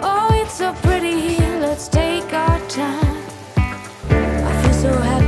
Oh, it's so pretty here, let's take our time. I feel so happy.